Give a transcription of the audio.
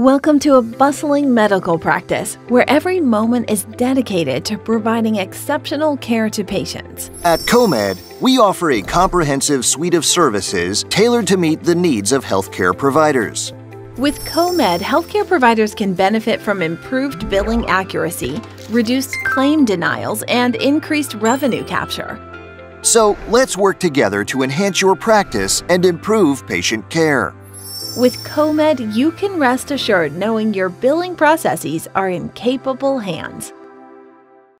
Welcome to a bustling medical practice where every moment is dedicated to providing exceptional care to patients. At COMED, we offer a comprehensive suite of services tailored to meet the needs of healthcare providers. With COMED, healthcare providers can benefit from improved billing accuracy, reduced claim denials, and increased revenue capture. So let's work together to enhance your practice and improve patient care. With COMED, you can rest assured knowing your billing processes are in capable hands.